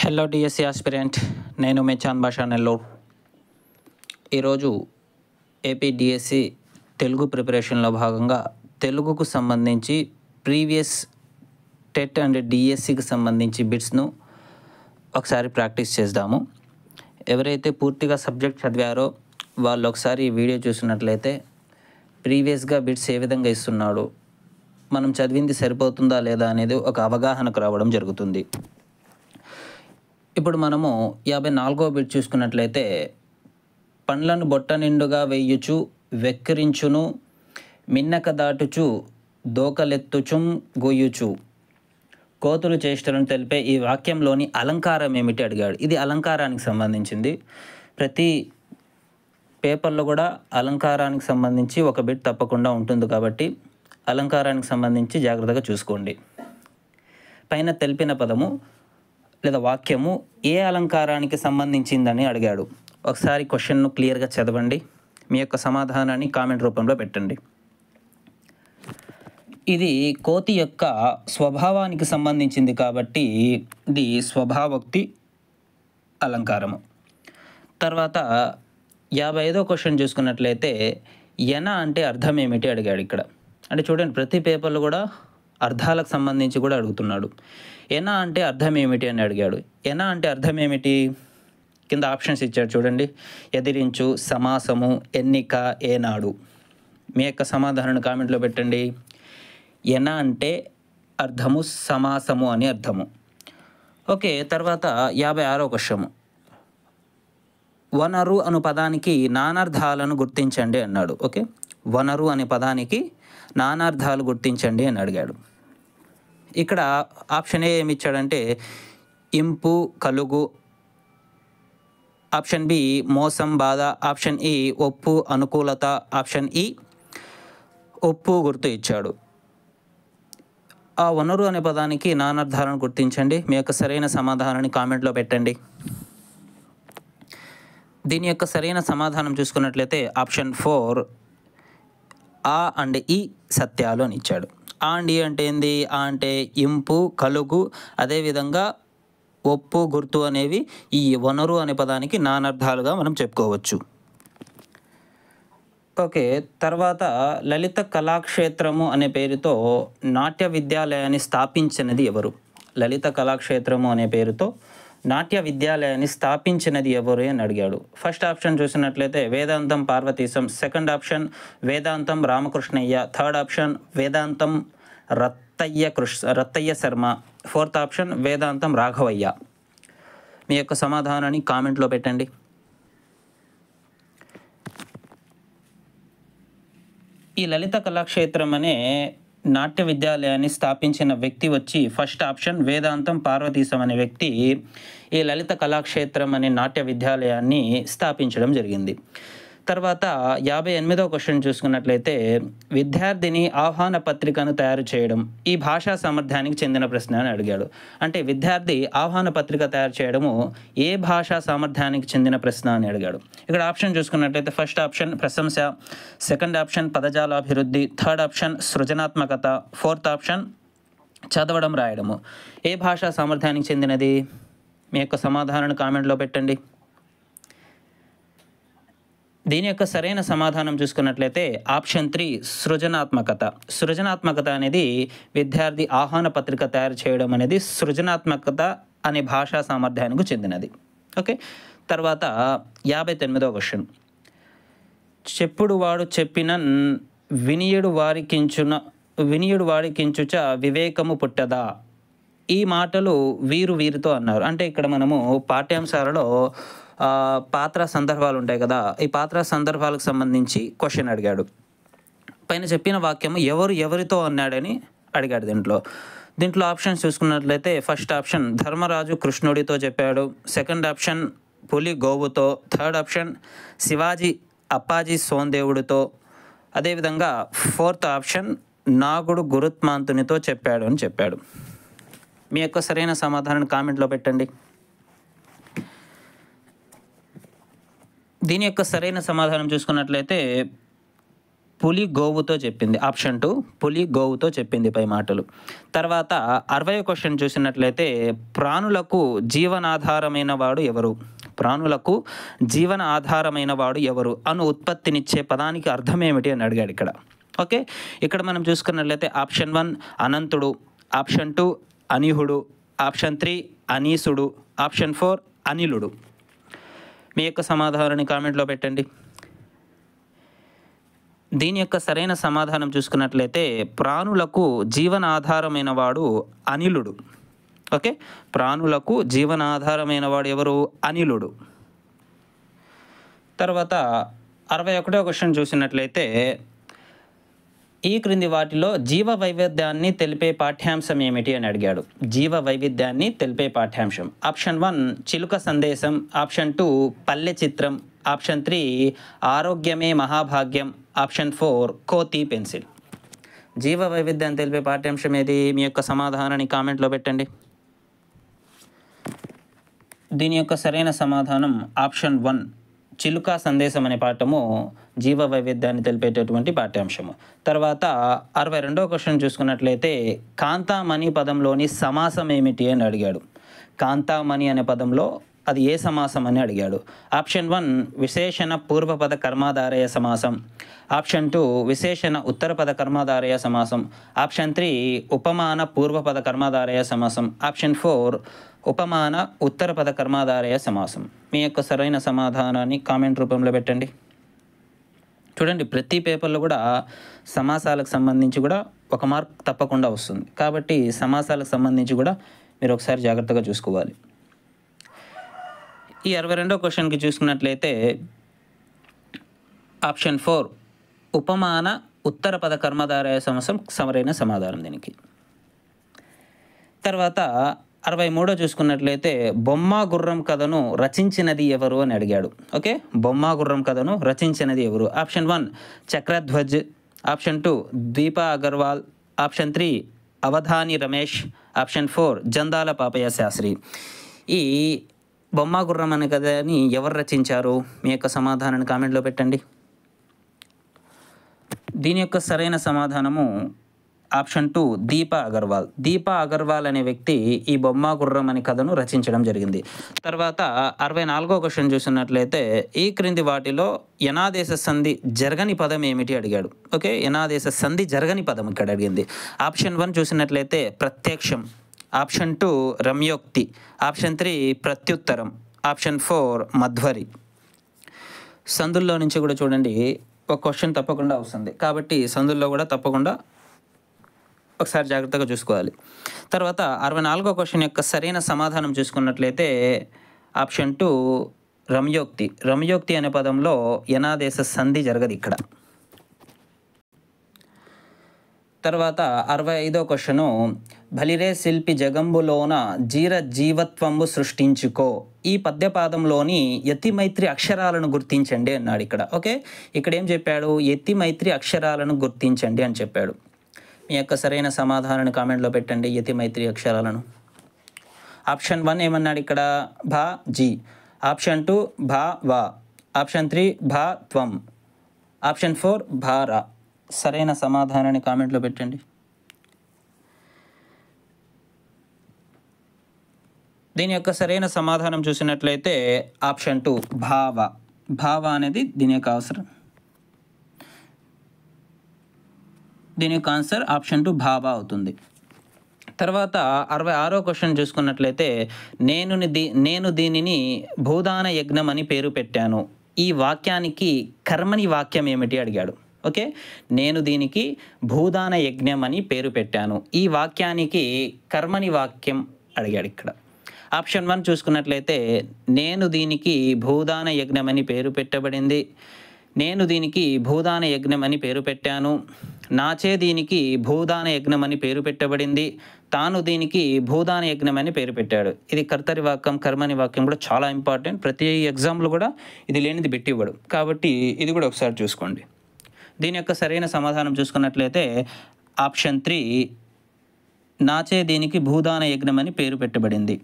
Hello DSC aspirant నేను మెచాన్ భాషా నెల్లూరు. ఈరోజు ఏపీ డిఎస్సి తెలుగు ప్రిపరేషన్లో భాగంగా తెలుగుకు సంబంధించి ప్రీవియస్ టెట్ అండ్ డిఎస్సికి సంబంధించి బిట్స్ను ఒకసారి ప్రాక్టీస్ చేద్దాము. ఎవరైతే పూర్తిగా సబ్జెక్ట్ చదివారో వాళ్ళు ఒకసారి ఈ వీడియో చూసినట్లయితే ప్రీవియస్గా బిట్స్ ఏ విధంగా ఇస్తున్నాడు మనం చదివింది సరిపోతుందా లేదా అనేది ఒక అవగాహనకు రావడం జరుగుతుంది. ఇప్పుడు మనము యాభై నాలుగో బిట్ చూసుకున్నట్లయితే పండ్లను బొట్ట నిండుగా వేయుచు వెక్కిరించును మిన్నక దాటుచు దోకలెత్తుచుం గొయ్యుచు. కోతులు చేష్టలను తెలిపే ఈ వాక్యంలోని అలంకారం ఏమిటి అడిగాడు. ఇది అలంకారానికి సంబంధించింది. ప్రతి పేపర్లో కూడా అలంకారానికి సంబంధించి ఒక బిట్ తప్పకుండా ఉంటుంది కాబట్టి అలంకారానికి సంబంధించి జాగ్రత్తగా చూసుకోండి. పైన తెలిపిన పదము లేదా వాక్యము ఏ అలంకారానికి సంబంధించిందని అడిగాడు. ఒకసారి క్వశ్చన్ను క్లియర్గా చదవండి. మీ యొక్క సమాధానాన్ని కామెంట్ రూపంలో పెట్టండి. ఇది కోతి యొక్క స్వభావానికి సంబంధించింది కాబట్టి ఇది స్వభావోక్తి అలంకారము. తర్వాత యాభై ఐదో క్వశ్చన్ చూసుకున్నట్లయితే ఎన అంటే అర్థం ఏమిటి అడిగాడు ఇక్కడ. అంటే చూడండి ప్రతి పేపర్లో కూడా అర్థాలకు సంబంధించి కూడా అడుగుతున్నాడు. ఎనా అంటే అర్థం ఏమిటి అని అడిగాడు. ఎనా అంటే అర్థం ఏమిటి కింద ఆప్షన్స్ ఇచ్చాడు చూడండి. ఎదిరించు సమాసము ఎన్నిక ఏనాడు. మీ యొక్క సమాధానాన్ని కామెంట్లో పెట్టండి. ఎన అంటే అర్థము సమాసము అని అర్థము. ఓకే తర్వాత యాభై ఆరో క్వశ్చము వనరు అను పదానికి నానార్థాలను గుర్తించండి అన్నాడు. ఓకే? వనరు అనే పదానికి నానార్థాలు గుర్తించండి అని అడిగాడు. ఇక్కడ ఆప్షన్ ఏ ఏమి ఇచ్చాడంటే ఇంపు కలుగు. ఆప్షన్ బి మోసం బాధ. ఆప్షన్ ఈ ఒప్పు అనుకూలత. ఆప్షన్ ఈ ఒప్పు గుర్తు ఇచ్చాడు. ఆ వనరు అనే పదానికి నానార్థాలను గుర్తించండి. మీ యొక్క సరైన సమాధానాన్ని కామెంట్లో పెట్టండి. దీని యొక్క సరైన సమాధానం చూసుకున్నట్లయితే ఆప్షన్ ఫోర్ ఆ అండ్ ఈ సత్యాలు అని ఇచ్చాడు. ఆ అండ్ ఈ అంటే ఏంది? ఆ అంటే ఇంపు కలుగు అదేవిధంగా ఒప్పు గుర్తు అనేవి ఈ వనరు అనే పదానికి నానర్థాలుగా మనం చెప్పుకోవచ్చు. ఓకే తర్వాత లలిత కళాక్షేత్రము అనే పేరుతో నాట్య విద్యాలయాన్ని స్థాపించినది ఎవరు? లలిత కళాక్షేత్రము అనే పేరుతో నాట్య విద్యాలయాన్ని స్థాపించినది ఎవరు అని అడిగాడు. ఫస్ట్ ఆప్షన్ చూసినట్లయితే వేదాంతం పార్వతీశం. సెకండ్ ఆప్షన్ వేదాంతం రామకృష్ణయ్య. థర్డ్ ఆప్షన్ వేదాంతం రత్తయ్య కృష్ Rattaiah Sharma. Fourth option Vedantam Raghavayya. మీ యొక్క సమాధానాన్ని కామెంట్లో పెట్టండి. ఈ లలిత కళాక్షేత్రం అనే నాట్య విద్యాలయాన్ని స్థాపించిన వ్యక్తి వచ్చి ఫస్ట్ ఆప్షన్ వేదాంతం పార్వతీశం అనే వ్యక్తి ఈ లలిత కళాక్షేత్రం అనే నాట్య విద్యాలయాన్ని స్థాపించడం జరిగింది. తర్వాత యాభై ఎనిమిదవ క్వశ్చన్ చూసుకున్నట్లయితే విద్యార్థిని ఆహ్వాన పత్రికను తయారు చేయడం ఈ భాషా సామర్థ్యానికి చెందిన ప్రశ్న అని అడిగాడు. అంటే విద్యార్థి ఆహ్వాన పత్రిక తయారు చేయడము ఏ భాషా సామర్థ్యానికి చెందిన ప్రశ్న అని అడిగాడు. ఇక్కడ ఆప్షన్ చూసుకున్నట్లయితే ఫస్ట్ ఆప్షన్ ప్రశంస సెకండ్ ఆప్షన్ పదజాలాభివృద్ధి థర్డ్ ఆప్షన్ సృజనాత్మకత ఫోర్త్ ఆప్షన్ చదవడం రాయడము. ఏ భాషా సామర్థ్యానికి చెందినది? మీ యొక్క సమాధానాన్ని కామెంట్లో పెట్టండి. దీని యొక్క సరైన సమాధానం చూసుకున్నట్లయితే ఆప్షన్ త్రీ సృజనాత్మకత. సృజనాత్మకత అనేది విద్యార్థి ఆహ్వాన పత్రిక తయారు చేయడం అనేది సృజనాత్మకత అనే భాషా సామర్థ్యానికి చెందినది. ఓకే? తర్వాత యాభై తొమ్మిదో క్వశ్చన్. చెప్పుడు వాడు చెప్పిన వినియుడు వారికించున వినియుడు వారికించుచ వివేకము పుట్టదా? ఈ మాటలు వీరు వీరితో అన్నారు. అంటే ఇక్కడ మనము పాఠ్యాంశాలలో పాత్ర సందర్భాలు ఉంటాయి కదా ఈ పాత్ర సందర్భాలకు సంబంధించి క్వశ్చన్ అడిగాడు. పైన చెప్పిన వాక్యం ఎవరు ఎవరితో అన్నాడని అడిగాడు దీంట్లో. దీంట్లో ఆప్షన్స్ చూసుకున్నట్లయితే ఫస్ట్ ఆప్షన్ ధర్మరాజు కృష్ణుడితో చెప్పాడు. సెకండ్ ఆప్షన్ పులి గోవుతో. థర్డ్ ఆప్షన్ శివాజీ అప్పాజీ సోందేవుడితో అదేవిధంగా ఫోర్త్ ఆప్షన్ నాగుడు గురుత్మాంతునితో చెప్పాడు అని చెప్పాడు. మీ యొక్క సరైన సమాధానాన్ని కామెంట్లో పెట్టండి. దీని యొక్క సరైన సమాధానం చూసుకున్నట్లయితే పులి గోవుతో చెప్పింది. ఆప్షన్ టూ పులి గోవుతో చెప్పింది పై మాటలు. తర్వాత అరవై క్వశ్చన్ చూసినట్లయితే ప్రాణులకు జీవనాధారమైన వాడు ఎవరు? ప్రాణులకు జీవన ఆధారమైన వాడు ఎవరు? అను ఉత్పత్తినిచ్చే పదానికి అర్థం ఏమిటి అని అడిగాడు ఇక్కడ. ఓకే? ఇక్కడ మనం చూసుకున్నట్లయితే ఆప్షన్ వన్ అనంతుడు. ఆప్షన్ టూ అనిహుడు. ఆప్షన్ త్రీ అనీసుడు. ఆప్షన్ ఫోర్ అనిలుడు. మీ యొక్క సమాధానాన్ని కామెంట్లో పెట్టండి. దీని యొక్క సరైన సమాధానం చూసుకున్నట్లయితే ప్రాణులకు జీవనాధారమైన వాడు అనిలుడు. ఓకే? ప్రాణులకు జీవన ఆధారమైన వాడు ఎవరు? అనిలుడు. తర్వాత అరవై ఒకటో క్వశ్చన్ చూసినట్లయితే ఈ క్రింది వాటిలో జీవ వైవిధ్యాన్ని తెలిపే పాఠ్యాంశం ఏమిటి అని అడిగాడు. జీవ వైవిధ్యాన్ని తెలిపే పాఠ్యాంశం. ఆప్షన్ వన్ చిలుక సందేశం. ఆప్షన్ టూ పల్లె చిత్రం. ఆప్షన్ త్రీ ఆరోగ్యమే మహాభాగ్యం. ఆప్షన్ ఫోర్ కోతి పెన్సిల్. జీవ వైవిధ్యాన్ని తెలిపే పాఠ్యాంశం ఏది? మీ యొక్క సమాధానాన్ని కామెంట్లో పెట్టండి. దీని యొక్క సరైన సమాధానం ఆప్షన్ వన్ చిలుక సందేశం అనే పాఠము జీవ వైవిధ్యాన్ని తెలిపేటటువంటి పాఠ్యాంశము. తర్వాత అరవై రెండవ క్వశ్చన్ చూసుకున్నట్లయితే కాంతామణి పదంలోని సమాసం ఏమిటి అని అడిగాడు. కాంతామణి అనే పదంలో అది ఏ సమాసం అని అడిగాడు. ఆప్షన్ వన్ విశేషణ పూర్వపద కర్మాధారయ సమాసం. ఆప్షన్ టూ విశేషణ ఉత్తరపద కర్మాధారయ సమాసం. ఆప్షన్ త్రీ ఉపమాన పూర్వపద కర్మాధారయ సమాసం. ఆప్షన్ ఫోర్ ఉపమాన ఉత్తరపద కర్మాధారయ సమాసం. మీ యొక్క సరైన సమాధానాన్ని కామెంట్ రూపంలో పెట్టండి. చూడండి ప్రతి పేపర్లో కూడా సమాసాలకు సంబంధించి కూడా ఒక మార్క్ తప్పకుండా వస్తుంది. కాబట్టి సమాసాలకు సంబంధించి కూడా మీరు ఒకసారి జాగ్రత్తగా చూసుకోవాలి. ఈ అరవై రెండో క్వశ్చన్కి చూసుకున్నట్లయితే ఆప్షన్ ఫోర్ ఉపమాన ఉత్తర పద కర్మధారయ సమస్య సరైన సమాధానం దీనికి. తర్వాత అరవై మూడో చూసుకున్నట్లయితే బొమ్మ గుర్రం కథను రచించినది ఎవరు అని అడిగాడు. ఓకే? బొమ్మ గుర్రం కథను రచించినది ఎవరు? Option one Chakradhwaj. Option two Deepa Agarwal. Option three Avadhani Ramesh. Option four Jandhyala Papayya Sastry. ఈ బొమ్మ గుర్రం అనే కథని ఎవరు రచించారు? మీ యొక్క సమాధానాన్ని కామెంట్లో పెట్టండి. దీని యొక్క సరైన సమాధానము ఆప్షన్ టూ దీపా అగర్వాల్. దీపా అగర్వాల్ అనే వ్యక్తి ఈ బొమ్మ గుర్రం అనే కథను రచించడం జరిగింది. తర్వాత అరవై నాలుగో క్వశ్చన్ చూసినట్లయితే ఈ క్రింది వాటిలో యనాదేశ సంధి జరగని పదం ఏమిటి అడిగాడు. ఓకే? యనాదేశ సంధి జరగని పదం ఇక్కడ అడిగింది. ఆప్షన్ వన్ చూసినట్లయితే ప్రత్యక్షం. ఆప్షన్ టూ రమ్యోక్తి. ఆప్షన్ త్రీ ప్రత్యుత్తరం. ఆప్షన్ ఫోర్ మధ్వరి. సందుల్లో నుంచి కూడా చూడండి ఒక క్వశ్చన్ తప్పకుండా వస్తుంది. కాబట్టి సందుల్లో కూడా తప్పకుండా ఒకసారి జాగ్రత్తగా చూసుకోవాలి. తర్వాత అరవై నాలుగో క్వశ్చన్ యొక్క సరైన సమాధానం చూసుకున్నట్లయితే ఆప్షన్ టూ రమ్యోక్తి. రమ్యోక్తి అనే పదంలో యనాదేశ సంధి జరగదు ఇక్కడ. తర్వాత అరవై ఐదో క్వశ్చను బలిరే శిల్పి జగంబులోన జీర జీవత్వంబు సృష్టించుకో. ఈ పద్యపాదంలోని యతిమైత్రి అక్షరాలను గుర్తించండి అన్నాడు ఇక్కడ. ఓకే? ఇక్కడ ఏం చెప్పాడు? యతిమైత్రి అక్షరాలను గుర్తించండి అని చెప్పాడు. మీ యొక్క సరైన సమాధానాన్ని కామెంట్లో పెట్టండి యతిమైత్రి అక్షరాలను. ఆప్షన్ వన్ ఏమన్నాడు ఇక్కడ? భా జీ. ఆప్షన్ టూ భా వా. ఆప్షన్ త్రీ భా త్వం. ఆప్షన్ ఫోర్ భా రా. సరైన సమాధానాన్ని కామెంట్లో పెట్టండి. దీని యొక్క సరైన సమాధానం చూసినట్లయితే ఆప్షన్ టూ భావ. భావ అనేది దీని యొక్క అవసరం. దీని యొక్క ఆన్సర్ ఆప్షన్ టూ భావ అవుతుంది. తర్వాత అరవై ఆరో క్వశ్చన్ చూసుకున్నట్లయితే నేను దీ నేను దీనిని భూదాన యజ్ఞం అని పేరు పెట్టాను. ఈ వాక్యానికి కర్మని వాక్యం ఏమిటి? అడిగాడు. ఓకే? నేను దీనికి భూదాన యజ్ఞం అని పేరు పెట్టాను. ఈ వాక్యానికి కర్మని వాక్యం అడిగాడు ఇక్కడ. ఆప్షన్ వన్ చూసుకున్నట్లయితే నేను దీనికి భూదాన యజ్ఞం అని పేరు పెట్టబడింది. నేను దీనికి భూదాన యజ్ఞం అని పేరు పెట్టాను. నాచే దీనికి భూదాన యజ్ఞం అని పేరు పెట్టబడింది. తాను దీనికి భూదాన యజ్ఞం అని పేరు పెట్టాడు. ఇది కర్తరి వాక్యం కర్మని వాక్యం కూడా చాలా ఇంపార్టెంట్. ప్రతి ఎగ్జామ్లో కూడా ఇది లేనిది పెట్టి ఇవ్వడు కాబట్టి ఇది కూడా ఒకసారి చూసుకోండి. దీని యొక్క సరైన సమాధానం చూసుకున్నట్లయితే ఆప్షన్ త్రీ నాచే దీనికి భూదాన యజ్ఞం అని పేరు పెట్టబడింది.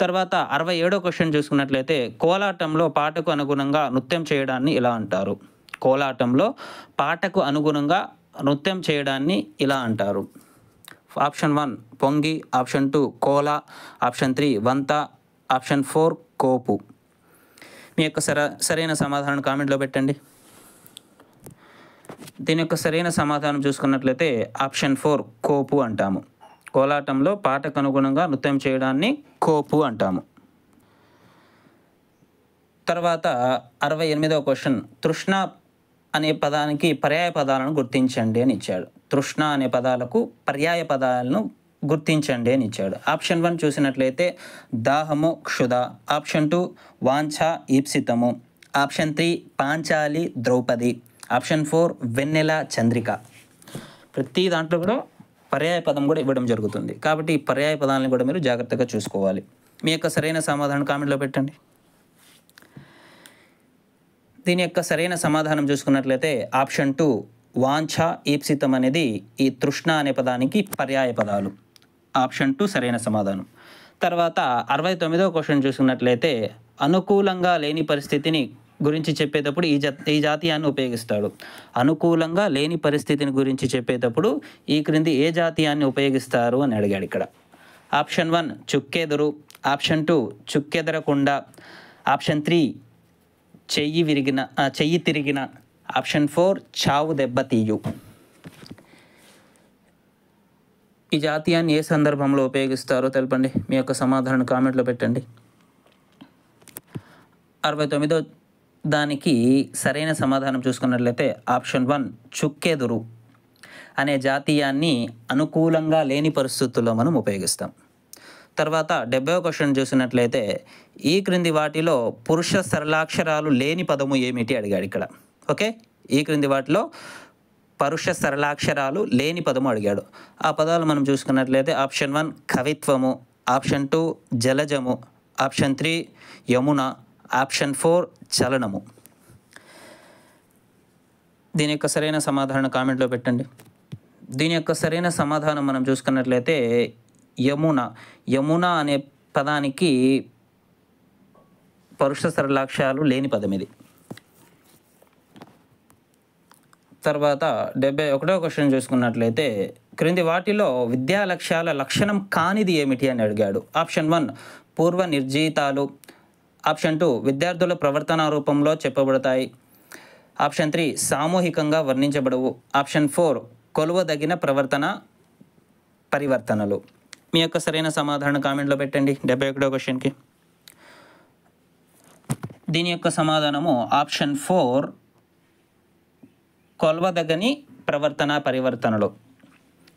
తర్వాత అరవై ఏడో క్వశ్చన్ చూసుకున్నట్లయితే కోలాటంలో పాటకు అనుగుణంగా నృత్యం చేయడాన్ని ఇలా అంటారు. కోలాటంలో పాటకు అనుగుణంగా నృత్యం చేయడాన్ని ఇలా అంటారు. ఆప్షన్ వన్ పొంగి. ఆప్షన్ టూ కోల. ఆప్షన్ త్రీ వంత. ఆప్షన్ ఫోర్ కోపు. మీ యొక్క సర సరైన సమాధానం కామెంట్లో పెట్టండి. దీని యొక్క సరైన సమాధానం చూసుకున్నట్లయితే ఆప్షన్ ఫోర్ కోపు అంటాము. కోలాటంలో పాటకు అనుగుణంగా నృత్యం చేయడాన్ని కోపు అంటాము. తర్వాత అరవై ఎనిమిదవ క్వశ్చన్. తృష్ణ అనే పదానికి పర్యాయ పదాలను గుర్తించండి అని ఇచ్చాడు. తృష్ణ అనే పదాలకు పర్యాయ పదాలను గుర్తించండి అని ఇచ్చాడు. ఆప్షన్ వన్ చూసినట్లయితే దాహము క్షుధ. ఆప్షన్ టూ వాంఛ ఈప్సితము. Option three Panchali Draupadi. Option four వెన్నెల చంద్రిక. ప్రతి దాంట్లో కూడా పర్యాయ పదం కూడా ఇవ్వడం జరుగుతుంది. కాబట్టి ఈ పర్యాయ పదాలను కూడా మీరు జాగ్రత్తగా చూసుకోవాలి. మీ యొక్క సరైన సమాధానం కామెంట్లో పెట్టండి. దీని యొక్క సరైన సమాధానం చూసుకున్నట్లయితే ఆప్షన్ టూ వాంఛ ఈప్సితం అనేది ఈ తృష్ణ అనే పదానికి పర్యాయ పదాలు. ఆప్షన్ టూ సరైన సమాధానం. తర్వాత అరవై తొమ్మిదవ క్వశ్చన్ చూసుకున్నట్లయితే అనుకూలంగా లేని పరిస్థితిని గురించి చెప్పేటప్పుడు ఈ జా ఈ జాతీయాన్ని ఉపయోగిస్తాడు. అనుకూలంగా లేని పరిస్థితిని గురించి చెప్పేటప్పుడు ఈ క్రింది ఏ జాతీయాన్ని ఉపయోగిస్తారు అని అడిగాడు ఇక్కడ. ఆప్షన్ వన్ చుక్కెదురు. ఆప్షన్ టూ చుక్కెదరకుండా. ఆప్షన్ త్రీ చెయ్యి విరిగిన ఆ, చెయ్యి తిరిగిన. ఆప్షన్ ఫోర్ చావు దెబ్బతీయు ఈ జాతీయాన్ని ఏ సందర్భంలో ఉపయోగిస్తారో తెలపండి. మీ యొక్క సమాధానం కామెంట్లో పెట్టండి. అరవై తొమ్మిదో దానికి సరైన సమాధానం చూసుకున్నట్లయితే ఆప్షన్ వన్ చుక్కెదురు అనే జాతీయాన్ని అనుకూలంగా లేని పరిస్థితుల్లో మనం ఉపయోగిస్తాం. తర్వాత డెబ్బై క్వశ్చన్ చూసినట్లయితే ఈ క్రింది వాటిలో పురుష సరళాక్షరాలు లేని పదము ఏమిటి అడిగాడు ఇక్కడ. ఓకే? ఈ క్రింది వాటిలో పరుష సరళాక్షరాలు లేని పదము అడిగాడు. ఆ పదాలు మనం చూసుకున్నట్లయితే ఆప్షన్ వన్ కవిత్వము option two జలజము option three Yamuna option four చలనము. దీని యొక్క సరైన సమాధానం కామెంట్లో పెట్టండి. దీని యొక్క సరైన సమాధానం మనం చూసుకున్నట్లయితే యమున యమున అనే పదానికి పరుష సరళాక్షాలు లేని పదం ఇది. తర్వాత డెబ్బై ఒకటో క్వశ్చన్ చూసుకున్నట్లయితే క్రింది వాటిలో విద్యా లక్ష్యాల లక్షణం కానిది ఏమిటి అని అడిగాడు. ఆప్షన్ వన్ పూర్వ నిర్జీతాలు. ఆప్షన్ టూ విద్యార్థుల ప్రవర్తన రూపంలో చెప్పబడతాయి. ఆప్షన్ త్రీ సామూహికంగా వర్ణించబడవు. ఆప్షన్ ఫోర్ కొలువదగిన ప్రవర్తన పరివర్తనలు. మీ యొక్క సరైన సమాధానం కామెంట్లో పెట్టండి. డెబ్బై ఒకటో క్వశ్చన్కి. దీని యొక్క సమాధానము ఆప్షన్ ఫోర్ కొలవదగని ప్రవర్తన పరివర్తనలు.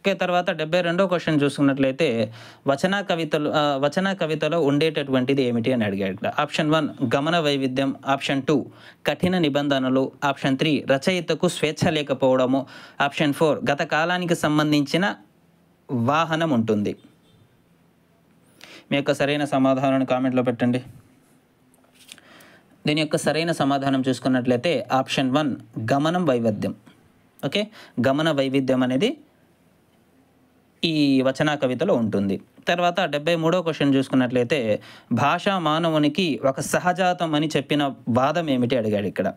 ఓకే తర్వాత డెబ్బై రెండో క్వశ్చన్ చూసుకున్నట్లయితే వచన కవితలు వచన కవితలో ఉండేటటువంటిది ఏమిటి అని అడిగాడు. ఇక్కడ ఆప్షన్ వన్ గమన వైవిధ్యం. ఆప్షన్ టూ కఠిన నిబంధనలు. ఆప్షన్ త్రీ రచయితకు స్వేచ్ఛ లేకపోవడము. ఆప్షన్ ఫోర్ గత కాలానికి సంబంధించిన వాహనం ఉంటుంది. మీ యొక్క సరైన సమాధానాన్ని కామెంట్లో పెట్టండి. దీని యొక్క సరైన సమాధానం చూసుకున్నట్లయితే ఆప్షన్ వన్ గమనం వైవిధ్యం. ఓకే? గమన వైవిధ్యం అనేది ఈ వచనా కవితలో ఉంటుంది. తర్వాత డెబ్బై మూడో క్వశ్చన్ చూసుకున్నట్లయితే భాషా మానవునికి ఒక సహజాతం అని చెప్పిన వాదం ఏమిటి అడిగాడు ఇక్కడ.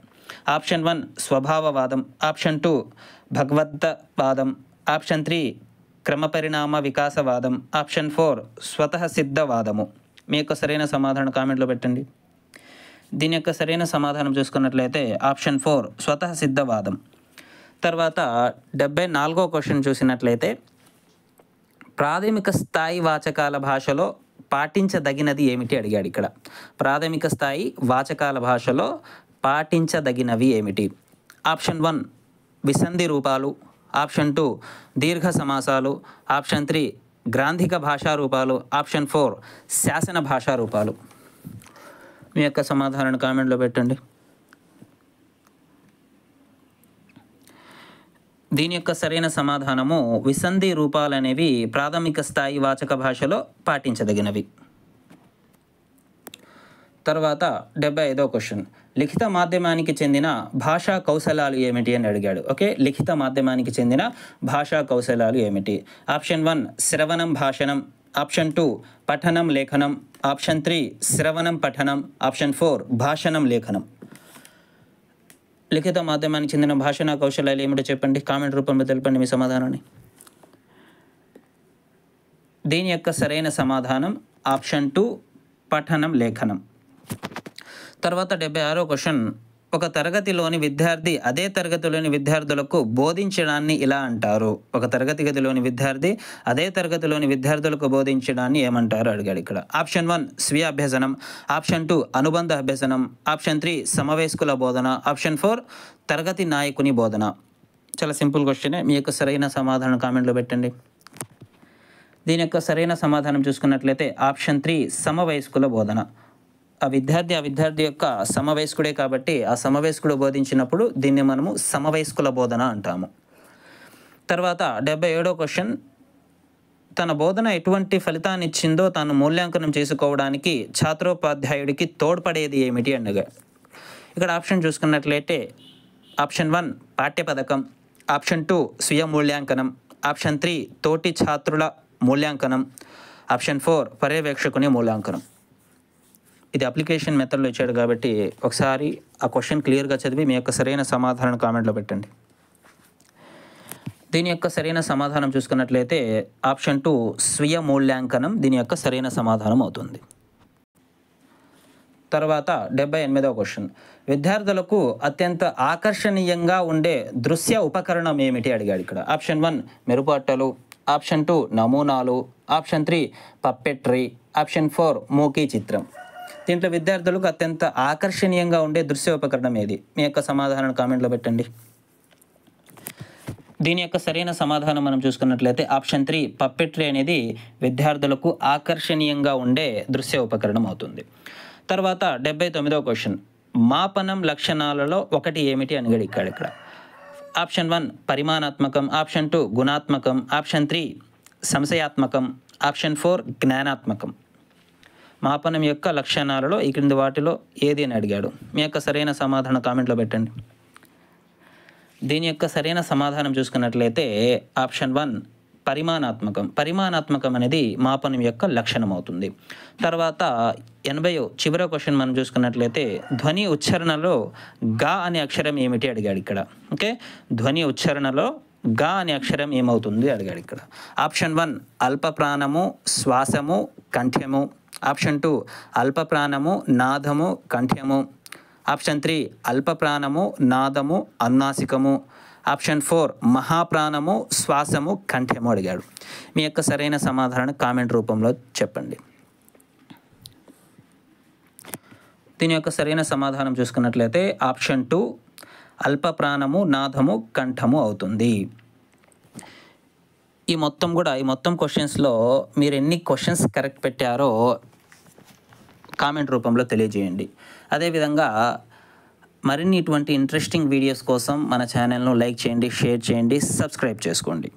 ఆప్షన్ వన్ స్వభావవాదం. ఆప్షన్ టూ భగవద్వాదం. ఆప్షన్ త్రీ క్రమపరిణామ వికాసవాదం. ఆప్షన్ ఫోర్ స్వతః సిద్ధవాదము. మీ యొక్క సరైన సమాధానం కామెంట్లో పెట్టండి. దీని యొక్క సరైన సమాధానం చూసుకున్నట్లయితే ఆప్షన్ ఫోర్ స్వతః సిద్ధవాదం. తర్వాత డెబ్బై నాలుగో క్వశ్చన్ చూసినట్లయితే ప్రాథమిక స్థాయి వాచకాల భాషలో పాటించదగినది ఏమిటి అడిగాడు ఇక్కడ. ప్రాథమిక స్థాయి వాచకాల భాషలో పాటించదగినవి ఏమిటి? ఆప్షన్ వన్ విసంధి రూపాలు. ఆప్షన్ టూ దీర్ఘ సమాసాలు. ఆప్షన్ త్రీ గ్రాంధిక భాషా రూపాలు. ఆప్షన్ ఫోర్ శాసన భాషా రూపాలు. మీ యొక్క సమాధానాన్ని కామెంట్లో పెట్టండి. దీని యొక్క సరైన సమాధానము విసంధి రూపాలు అనేవి ప్రాథమిక స్థాయి వాచక భాషలో పాటించదగినవి. తర్వాత డెబ్బై ఐదో క్వశ్చన్. లిఖిత మాధ్యమానికి చెందిన భాషా కౌశలాలు ఏమిటి అని అడిగాడు. ఓకే? లిఖిత మాధ్యమానికి చెందిన భాషా కౌశలాలు ఏమిటి? ఆప్షన్ వన్ శ్రవణం భాషణం. ఆప్షన్ టూ పఠనం లేఖనం. ఆప్షన్ త్రీ శ్రవణం పఠనం. ఆప్షన్ ఫోర్ భాషణం లేఖనం. లిఖిత మాధ్యమానికి చెందిన భాషణ కౌశలాలు ఏమిటో చెప్పండి. కామెంట్ రూపంలో తెలపండి మీ సమాధానాన్ని. దీని యొక్క సరైన సమాధానం ఆప్షన్ టూ పఠనం లేఖనం. తర్వాత డెబ్బై ఆరో క్వశ్చన్. ఒక తరగతిలోని విద్యార్థి అదే తరగతిలోని విద్యార్థులకు బోధించడాన్ని ఇలా అంటారు. ఒక తరగతి గదిలోని విద్యార్థి అదే తరగతిలోని విద్యార్థులకు బోధించడాన్ని ఏమంటారు? అడిగాడు ఇక్కడ. ఆప్షన్ వన్ స్వీయ అభ్యసనం. ఆప్షన్ టూ అనుబంధ అభ్యసనం. ఆప్షన్ త్రీ సమవయస్కుల బోధన. ఆప్షన్ ఫోర్ తరగతి నాయకుని బోధన. చాలా సింపుల్ క్వశ్చనే. మీ యొక్క సరైన సమాధానం కామెంట్లో పెట్టండి. దీని యొక్క సరైన సమాధానం చూసుకున్నట్లయితే ఆప్షన్ త్రీ సమవయస్కుల బోధన. ఆ విద్యార్థి ఆ విద్యార్థి యొక్క సమవయస్కుడే కాబట్టి ఆ సమవయస్కుడు బోధించినప్పుడు దీన్ని మనము సమవయస్కుల బోధన అంటాము. తర్వాత డెబ్బై ఏడో క్వశ్చన్. తన బోధన ఎటువంటి ఫలితాన్ని ఇచ్చిందో తాను మూల్యాంకనం చేసుకోవడానికి ఛాత్రోపాధ్యాయుడికి తోడ్పడేది ఏమిటి అనగా ఇక్కడ ఆప్షన్ చూసుకున్నట్లయితే ఆప్షన్ వన్ పాఠ్యపథకం ఆప్షన్ టూ స్వీయ మూల్యాంకనం ఆప్షన్ త్రీ తోటి ఛాత్రుల మూల్యాంకనం ఆప్షన్ ఫోర్ పర్యవేక్షకుని మూల్యాంకనం. ఇది అప్లికేషన్ మెథడ్లో ఇచ్చాడు కాబట్టి ఒకసారి ఆ క్వశ్చన్ క్లియర్గా చదివి మీ యొక్క సరైన సమాధానం కామెంట్లో పెట్టండి. దీని యొక్క సరైన సమాధానం చూసుకున్నట్లయితే ఆప్షన్ టూ స్వీయ మూల్యాంకనం దీని యొక్క సరైన సమాధానం అవుతుంది. తర్వాత డెబ్బై ఎనిమిదవ క్వశ్చన్. విద్యార్థులకు అత్యంత ఆకర్షణీయంగా ఉండే దృశ్య ఉపకరణం ఏమిటి అడిగాడు ఇక్కడ. ఆప్షన్ వన్ మెరుపట్టలు ఆప్షన్ టూ నమూనాలు. Option three puppetry. Option four మూకీ చిత్రం. దీంట్లో విద్యార్థులకు అత్యంత ఆకర్షణీయంగా ఉండే దృశ్య ఉపకరణం ఏది? మీ యొక్క సమాధానం కామెంట్లో పెట్టండి. దీని యొక్క సరైన సమాధానం మనం చూసుకున్నట్లయితే ఆప్షన్ త్రీ పప్పెట్రీ అనేది విద్యార్థులకు ఆకర్షణీయంగా ఉండే దృశ్య ఉపకరణం అవుతుంది. తర్వాత డెబ్బై తొమ్మిదవ క్వశ్చన్. మాపనం లక్షణాలలో ఒకటి ఏమిటి అని అడిగాడు ఇక్కడ. ఆప్షన్ వన్ పరిమాణాత్మకం. ఆప్షన్ టూ గుణాత్మకం. ఆప్షన్ త్రీ సంశయాత్మకం. ఆప్షన్ ఫోర్ జ్ఞానాత్మకం. మాపనం యొక్క లక్షణాలలో ఈ క్రింది వాటిలో ఏది అని అడిగాడు. మీ యొక్క సరైన సమాధానం కామెంట్లో పెట్టండి. దీని యొక్క సరైన సమాధానం చూసుకున్నట్లయితే ఆప్షన్ వన్ పరిమాణాత్మకం. పరిమాణాత్మకం అనేది మాపనం యొక్క లక్షణం అవుతుంది తర్వాత ఎనభై చివరి క్వశ్చన్ మనం చూసుకున్నట్లయితే ధ్వని ఉచ్చారణలో గా అనే అక్షరం ఏమిటి అడిగాడు ఇక్కడ. ఓకే? ధ్వని ఉచ్చారణలో గా అనే అక్షరం ఏమవుతుంది అడిగాడు ఇక్కడ. ఆప్షన్ వన్ అల్ప ప్రాణము శ్వాసము కంఠ్యము ఆప్షన్ టూ అల్ప ప్రాణము నాదము కంఠ్యము. ఆప్షన్ త్రీ అల్ప ప్రాణము నాదము అన్నాసికము. ఆప్షన్ ఫోర్ మహాప్రాణము శ్వాసము కంఠ్యము అడిగాడు. మీ యొక్క సరైన సమాధానం కామెంట్ రూపంలో చెప్పండి. దీని యొక్క సరైన సమాధానం చూసుకున్నట్లయితే ఆప్షన్ టూ అల్ప ప్రాణము నాదము కంఠము అవుతుంది. ఈ మొత్తం కూడా ఈ మొత్తం క్వశ్చన్స్లో మీరు ఎన్ని క్వశ్చన్స్ కరెక్ట్ పెట్టారో కామెంట్ రూపంలో తెలియజేయండి. అదేవిధంగా మరిన్ని ఇటువంటి ఇంట్రెస్టింగ్ వీడియోస్ కోసం మన ఛానల్ను లైక్ చేయండి షేర్ చేయండి సబ్స్క్రైబ్ చేసుకోండి.